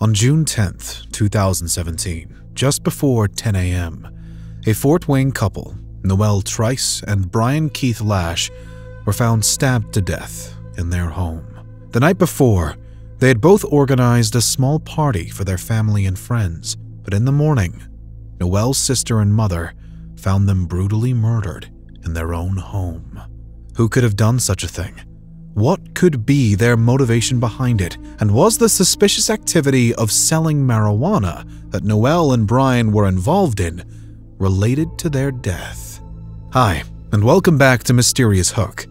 On June 10th, 2017, just before 10 a.m., a Fort Wayne couple, Noele Trice and Bryan Keith Lash, were found stabbed to death in their home. The night before, they had both organized a small party for their family and friends, but in the morning, Noele's sister and mother found them brutally murdered in their own home. Who could have done such a thing? What could be their motivation behind it? And was the suspicious activity of selling marijuana that Noele and Bryan were involved in related to their death? Hi, and welcome back to Mysterious Hook.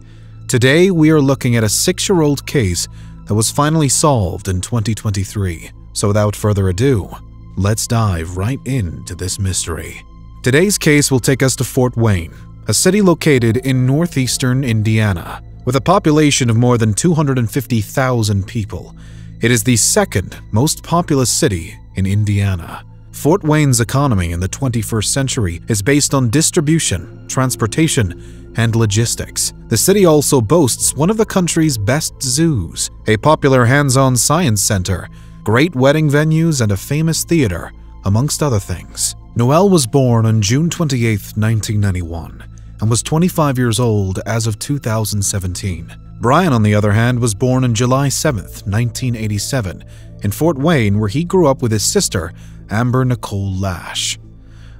Today we are looking at a six year old case that was finally solved in 2023. So without further ado, let's dive right into this mystery. Today's case will take us to Fort Wayne, a city located in northeastern Indiana. With a population of more than 250,000 people, it is the second most populous city in Indiana. Fort Wayne's economy in the 21st century is based on distribution, transportation, and logistics. The city also boasts one of the country's best zoos, a popular hands-on science center, great wedding venues, and a famous theater, amongst other things. Noele was born on June 28, 1991 and was 25 years old as of 2017. Bryan, on the other hand, was born on July 7, 1987, in Fort Wayne, where he grew up with his sister, Amber Nicole Lash.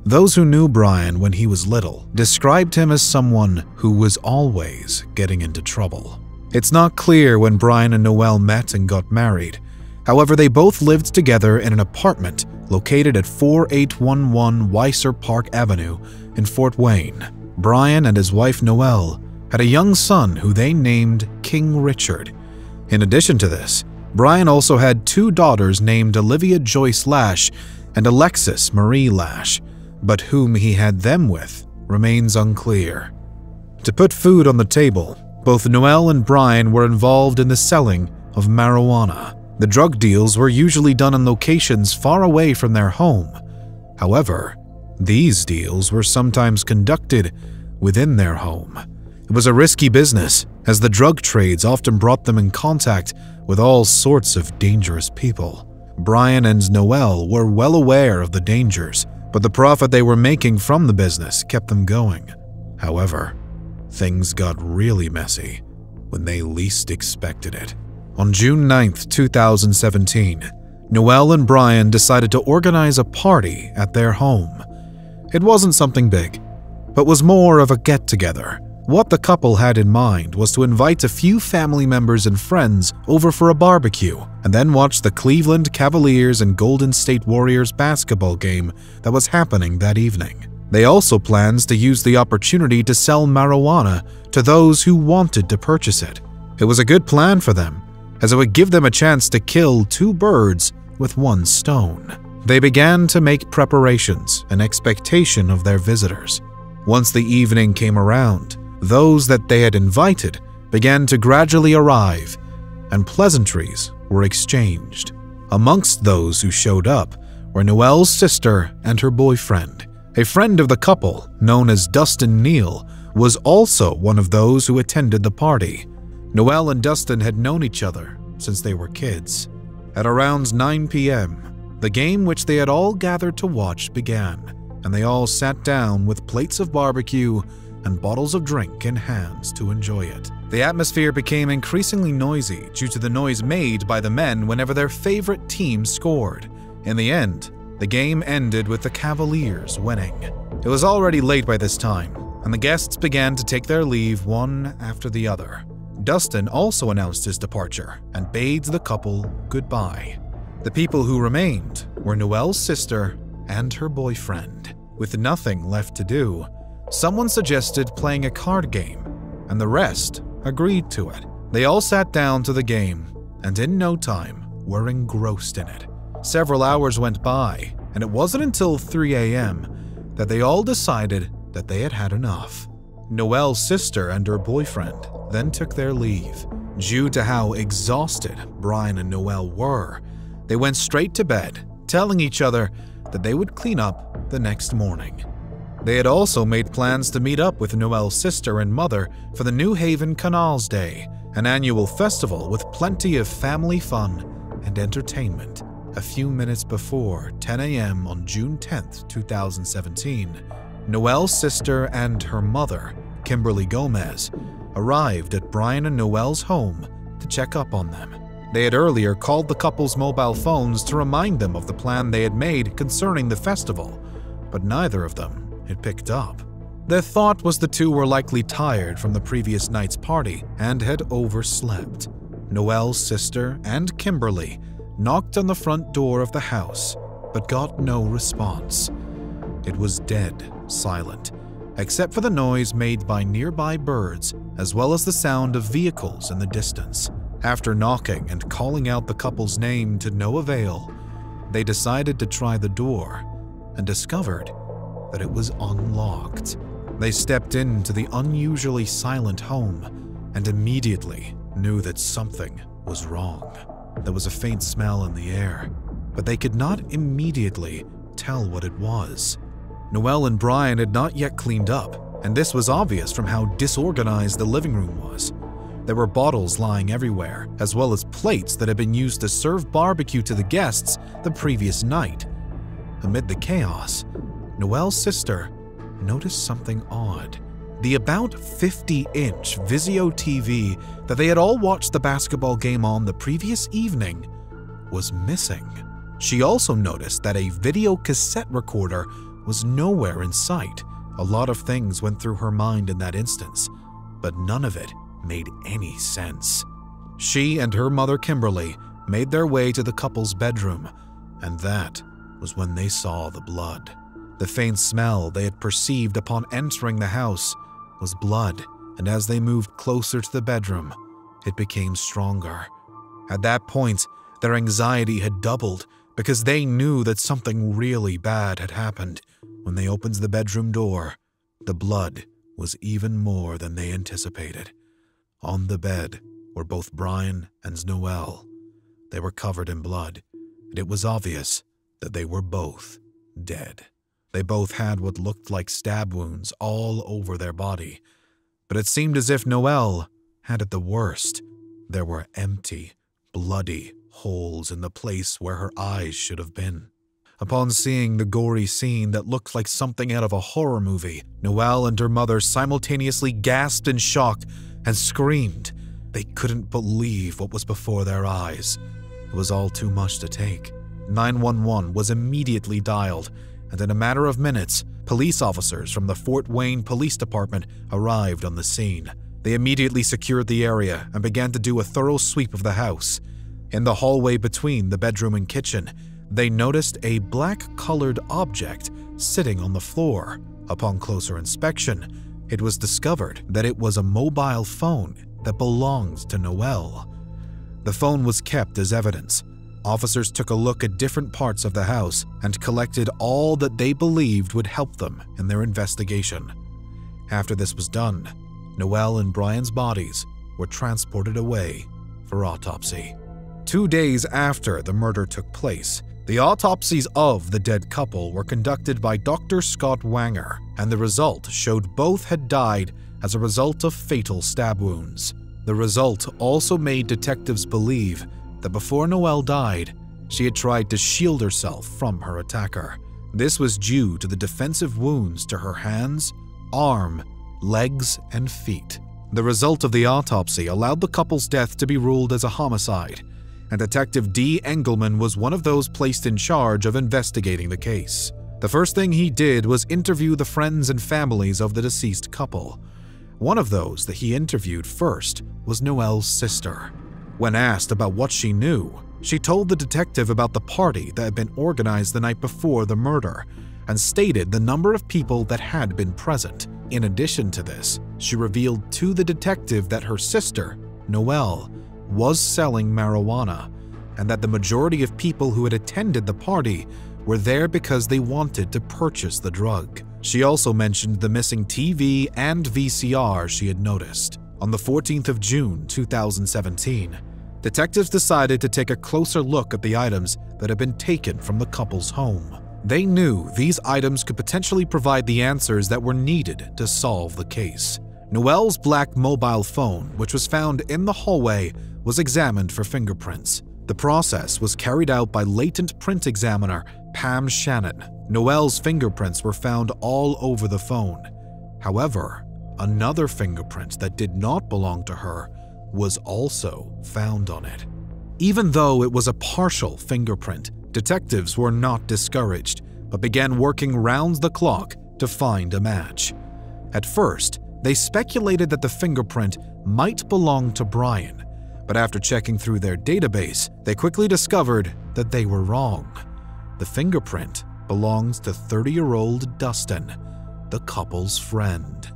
Those who knew Bryan when he was little described him as someone who was always getting into trouble. It's not clear when Bryan and Noele met and got married. However, they both lived together in an apartment located at 4811 Weisser Park Avenue in Fort Wayne. Bryan and his wife Noele had a young son who they named King Richard. In addition to this, Bryan also had two daughters named Olivia Joyce Lash and Alexis Marie Lash, but whom he had them with remains unclear. To put food on the table, both Noele and Bryan were involved in the selling of marijuana. The drug deals were usually done in locations far away from their home. However, these deals were sometimes conducted within their home. It was a risky business, as the drug trades often brought them in contact with all sorts of dangerous people. Bryan and Noele were well aware of the dangers, but the profit they were making from the business kept them going. However, things got really messy when they least expected it. On June 9, 2017, Noele and Bryan decided to organize a party at their home. It wasn't something big, but was more of a get together. What the couple had in mind was to invite a few family members and friends over for a barbecue and then watch the Cleveland Cavaliers and Golden State Warriors basketball game that was happening that evening. They also plans to use the opportunity to sell marijuana to those who wanted to purchase it. It was a good plan for them, as it would give them a chance to kill two birds with one stone. They began to make preparations in expectation of their visitors. Once the evening came around, those that they had invited began to gradually arrive, and pleasantries were exchanged. Amongst those who showed up were Noele's sister and her boyfriend. A friend of the couple, known as Dustin Neal, was also one of those who attended the party. Noele and Dustin had known each other since they were kids. At around 9 p.m., the game which they had all gathered to watch began and they all sat down with plates of barbecue and bottles of drink in hands to enjoy it. The atmosphere became increasingly noisy due to the noise made by the men whenever their favorite team scored. In the end, the game ended with the Cavaliers winning. It was already late by this time, and the guests began to take their leave one after the other. Dustin also announced his departure and bade the couple goodbye. The people who remained were Noele's sister and her boyfriend. With nothing left to do, someone suggested playing a card game, and the rest agreed to it. They all sat down to the game, and in no time were engrossed in it. Several hours went by, and it wasn't until 3 a.m. that they all decided that they had had enough. Noele's sister and her boyfriend then took their leave. Due to how exhausted Bryan and Noele were, they went straight to bed, telling each other that they would clean up the next morning. They had also made plans to meet up with Noele's sister and mother for the New Haven Canals Day, an annual festival with plenty of family fun and entertainment. A few minutes before 10 a.m. on June 10, 2017, Noele's sister and her mother, Kimberly Gomez, arrived at Bryan and Noele's home to check up on them. They had earlier called the couple's mobile phones to remind them of the plan they had made concerning the festival, but neither of them had picked up. Their thought was the two were likely tired from the previous night's party and had overslept. Noele's sister and Kimberly knocked on the front door of the house, but got no response. It was dead silent, except for the noise made by nearby birds as well as the sound of vehicles in the distance. After knocking and calling out the couple's name to no avail, they decided to try the door and discovered that it was unlocked. They stepped into the unusually silent home and immediately knew that something was wrong. There was a faint smell in the air, but they could not immediately tell what it was. Noele and Bryan had not yet cleaned up, and this was obvious from how disorganized the living room was. There were bottles lying everywhere, as well as plates that had been used to serve barbecue to the guests the previous night. Amid the chaos, Noele's sister noticed something odd. The about 50 inch Vizio TV that they had all watched the basketball game on the previous evening was missing. She also noticed that a video cassette recorder was nowhere in sight. A lot of things went through her mind in that instance, but none of it made any sense. She and her mother Kimberly made their way to the couple's bedroom, and that was when they saw the blood. The faint smell they had perceived upon entering the house was blood, and as they moved closer to the bedroom, it became stronger. At that point, their anxiety had doubled because they knew that something really bad had happened. When they opened the bedroom door, the blood was even more than they anticipated. On the bed were both Bryan and Noele. They were covered in blood, and it was obvious that they were both dead. They both had what looked like stab wounds all over their body, but it seemed as if Noele had it the worst. There were empty, bloody holes in the place where her eyes should have been. Upon seeing the gory scene that looked like something out of a horror movie, Noele and her mother simultaneously gasped in shock and screamed. They couldn't believe what was before their eyes. It was all too much to take. 911 was immediately dialed, and in a matter of minutes, police officers from the Fort Wayne Police Department arrived on the scene. They immediately secured the area and began to do a thorough sweep of the house. In the hallway between the bedroom and kitchen, they noticed a black colored object sitting on the floor. Upon closer inspection, it was discovered that it was a mobile phone that belonged to Noele. The phone was kept as evidence, Officers took a look at different parts of the house and collected all that they believed would help them in their investigation. After this was done, Noele and Bryan's bodies were transported away for autopsy. Two days after the murder took place, the autopsies of the dead couple were conducted by Dr. Scott Wagner, and the result showed both had died as a result of fatal stab wounds. The result also made detectives believe that before Noele died, she had tried to shield herself from her attacker. This was due to the defensive wounds to her hands, arm, legs, and feet. The result of the autopsy allowed the couple's death to be ruled as a homicide, and Detective D. Engelman was one of those placed in charge of investigating the case. The first thing he did was interview the friends and families of the deceased couple. One of those that he interviewed first was Noele's sister. When asked about what she knew, she told the detective about the party that had been organized the night before the murder and stated the number of people that had been present. In addition to this, she revealed to the detective that her sister, Noele, was selling marijuana and that the majority of people who had attended the party were there because they wanted to purchase the drug. She also mentioned the missing TV and VCR she had noticed. On the 14th of June 2017, detectives decided to take a closer look at the items that had been taken from the couple's home. They knew these items could potentially provide the answers that were needed to solve the case. Noele's black mobile phone, which was found in the hallway, was examined for fingerprints. The process was carried out by latent print examiner Pam Shannon. Noele's fingerprints were found all over the phone. However, another fingerprint that did not belong to her was also found on it. Even though it was a partial fingerprint, detectives were not discouraged, but began working round the clock to find a match. At first, they speculated that the fingerprint might belong to Bryan, but after checking through their database, they quickly discovered that they were wrong. The fingerprint belongs to 30 year old Dustin, the couple's friend.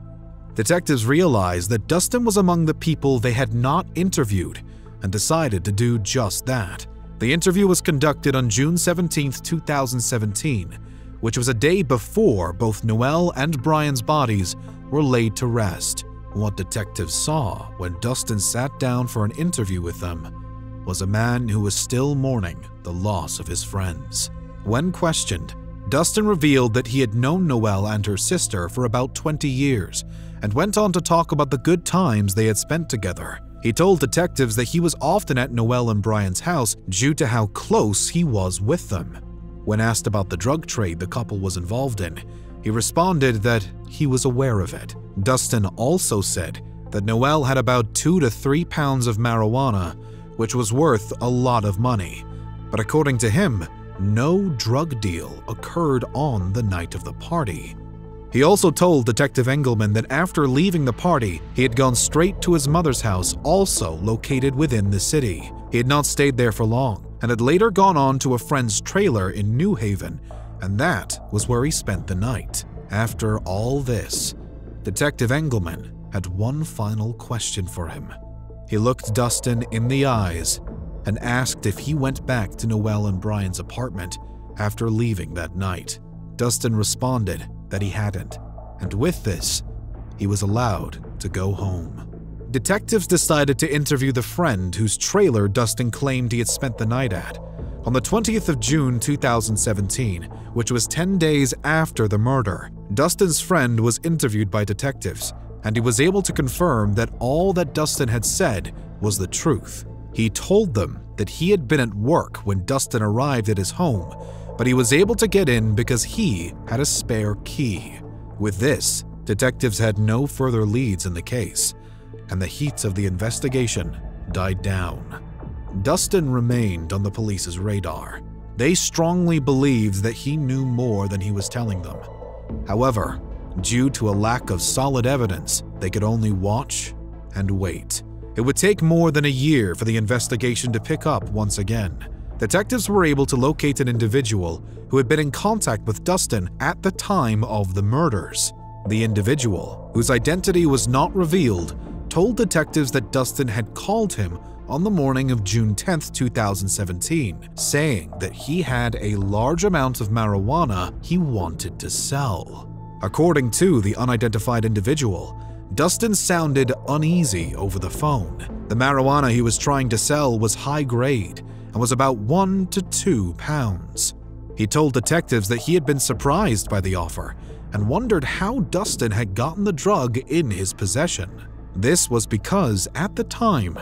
Detectives realized that Dustin was among the people they had not interviewed and decided to do just that. The interview was conducted on June 17, 2017, which was a day before both Noele and Bryan's bodies were laid to rest. What detectives saw when Dustin sat down for an interview with them was a man who was still mourning the loss of his friends. When questioned, Dustin revealed that he had known Noele and her sister for about 20 years and went on to talk about the good times they had spent together. He told detectives that he was often at Noele and Bryan's house due to how close he was with them. When asked about the drug trade the couple was involved in, he responded that he was aware of it. Dustin also said that Noele had about two to three pounds of marijuana, which was worth a lot of money. But according to him, no drug deal occurred on the night of the party. He also told Detective Engelman that after leaving the party, he had gone straight to his mother's house, also located within the city. He had not stayed there for long and had later gone on to a friend's trailer in New Haven, and that was where he spent the night. After all this, Detective Engelman had one final question for him. He looked Dustin in the eyes and asked if he went back to Noele and Bryan's apartment after leaving that night. Dustin responded that he hadn't, and with this, he was allowed to go home. Detectives decided to interview the friend whose trailer Dustin claimed he had spent the night at. On the 20th of June 2017, which was 10 days after the murder, Dustin's friend was interviewed by detectives, and he was able to confirm that all that Dustin had said was the truth. He told them that he had been at work when Dustin arrived at his home, but he was able to get in because he had a spare key. With this, detectives had no further leads in the case, and the heat of the investigation died down. Dustin remained on the police's radar. They strongly believed that he knew more than he was telling them. However, due to a lack of solid evidence, they could only watch and wait. It would take more than a year for the investigation to pick up once again. Detectives were able to locate an individual who had been in contact with Dustin at the time of the murders. The individual, whose identity was not revealed, told detectives that Dustin had called him on the morning of June 10, 2017, saying that he had a large amount of marijuana he wanted to sell. According to the unidentified individual, Dustin sounded uneasy over the phone. The marijuana he was trying to sell was high grade and was about 1 to 2 pounds. He told detectives that he had been surprised by the offer and wondered how Dustin had gotten the drug in his possession. This was because, at the time,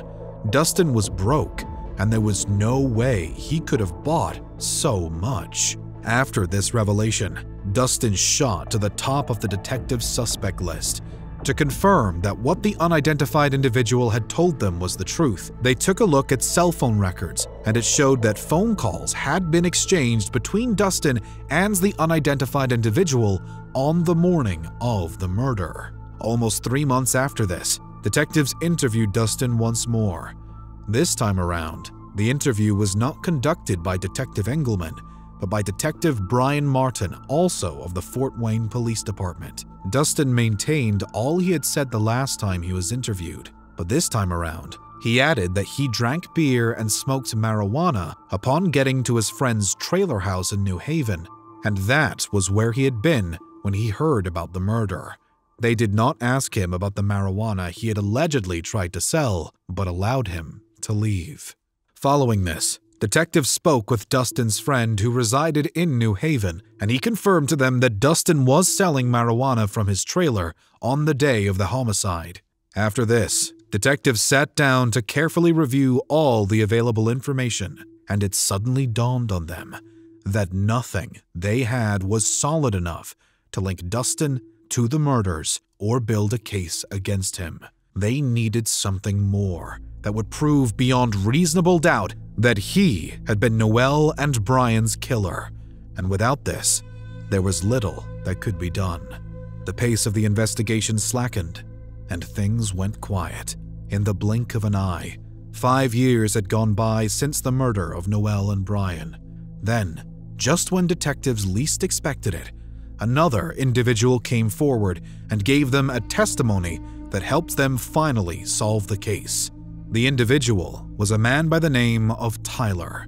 Dustin was broke and there was no way he could have bought so much. After this revelation, Dustin shot to the top of the detective's suspect list. To confirm that what the unidentified individual had told them was the truth, they took a look at cell phone records, and it showed that phone calls had been exchanged between Dustin and the unidentified individual on the morning of the murder. Almost three months after this, detectives interviewed Dustin once more. This time around, the interview was not conducted by Detective Engelman, but by Detective Brian Martin, also of the Fort Wayne Police Department. Dustin maintained all he had said the last time he was interviewed, but this time around, he added that he drank beer and smoked marijuana upon getting to his friend's trailer house in New Haven, and that was where he had been when he heard about the murder. They did not ask him about the marijuana he had allegedly tried to sell, but allowed him to leave. Following this, detectives spoke with Dustin's friend who resided in New Haven, and he confirmed to them that Dustin was selling marijuana from his trailer on the day of the homicide. After this, Detectives sat down to carefully review all the available information, and it suddenly dawned on them that nothing they had was solid enough to link Dustin to the murders or build a case against him. They needed something more that would prove beyond reasonable doubt that he had been Noele and Bryan's killer, and without this, there was little that could be done. The pace of the investigation slackened, and things went quiet. In the blink of an eye, five years had gone by since the murder of Noele and Bryan. Then, just when detectives least expected it, another individual came forward and gave them a testimony that helped them finally solve the case. The individual was a man by the name of Tyler.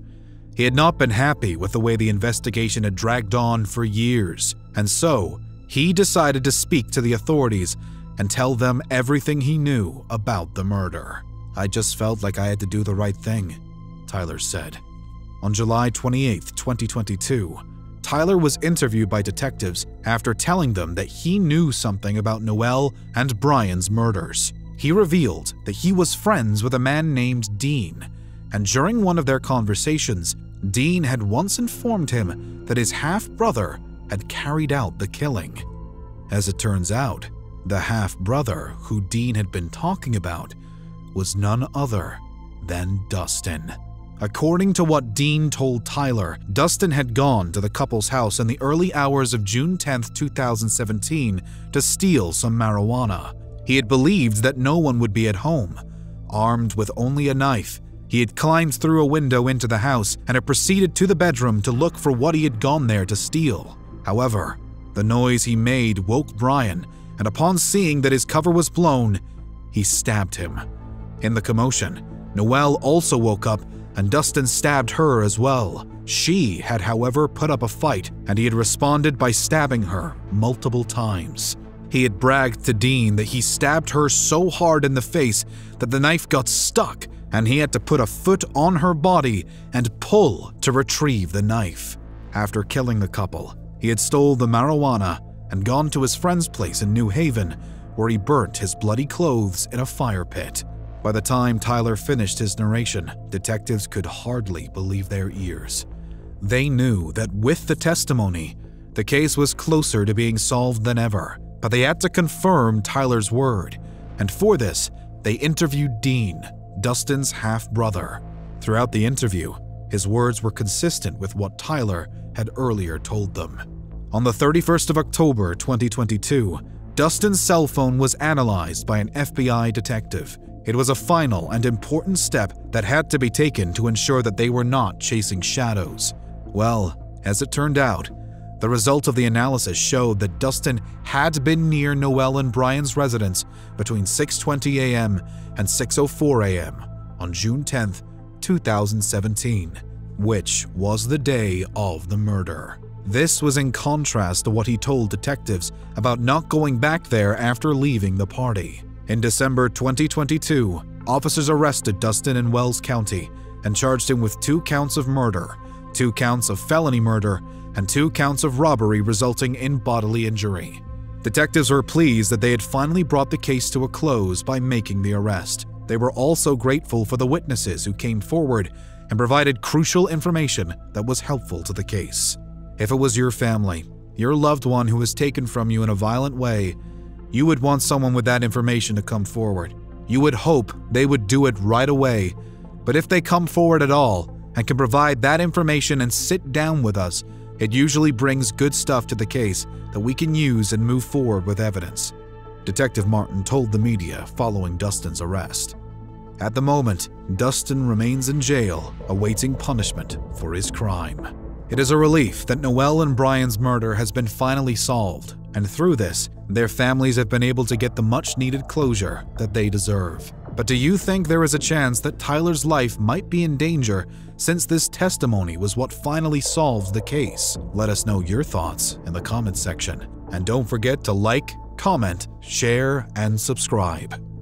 He had not been happy with the way the investigation had dragged on for years, and so he decided to speak to the authorities and tell them everything he knew about the murder. I just felt like I had to do the right thing, Tyler said. On July 28, 2022, Tyler was interviewed by detectives after telling them that he knew something about Noele and Bryan's murders. He revealed that he was friends with a man named Dean, and during one of their conversations, Dean had once informed him that his half brother had carried out the killing. As it turns out, the half brother who Dean had been talking about was none other than Dustin. According to what Dean told Tyler, Dustin had gone to the couple's house in the early hours of June 10, 2017, to steal some marijuana. He had believed that no one would be at home. Armed with only a knife, he had climbed through a window into the house and had proceeded to the bedroom to look for what he had gone there to steal. However, the noise he made woke Bryan, and upon seeing that his cover was blown, he stabbed him. In the commotion, Noele also woke up and Dustin stabbed her as well. She had, however, put up a fight, and he had responded by stabbing her multiple times. He had bragged to Dean that he stabbed her so hard in the face that the knife got stuck, and he had to put a foot on her body and pull to retrieve the knife. After killing the couple, he had stole the marijuana and gone to his friend's place in New Haven, where he burnt his bloody clothes in a fire pit. By the time Tyler finished his narration, detectives could hardly believe their ears. They knew that with the testimony, the case was closer to being solved than ever, but they had to confirm Tyler's word, and for this, they interviewed Dean, Dustin's half brother. Throughout the interview, his words were consistent with what Tyler had earlier told them. On the 31st of October 2022, Dustin's cell phone was analyzed by an FBI detective it was a final and important step that had to be taken to ensure that they were not chasing shadows. Well, as it turned out, the result of the analysis showed that Dustin had been near Noele and Bryan's residence between 6:20 a.m. and 6:04 a.m. on June 10, 2017, which was the day of the murder. This was in contrast to what he told detectives about not going back there after leaving the party. In December 2022, officers arrested Dustin in Wells County and charged him with two counts of murder, two counts of felony murder, and two counts of robbery resulting in bodily injury. Detectives were pleased that they had finally brought the case to a close by making the arrest. They were also grateful for the witnesses who came forward and provided crucial information that was helpful to the case. If it was your family, your loved one who was taken from you in a violent way, you would want someone with that information to come forward. You would hope they would do it right away, but if they come forward at all and can provide that information and sit down with us, it usually brings good stuff to the case that we can use and move forward with evidence. Detective Martin told the media following Dustin's arrest. At the moment, Dustin remains in jail awaiting punishment for his crime. It is a relief that Noele and Bryan's murder has been finally solved, and through this, their families have been able to get the much needed closure that they deserve. But do you think there is a chance that Tyler's life might be in danger since this testimony was what finally solved the case? Let us know your thoughts in the comments section. And don't forget to like, comment, share, and subscribe.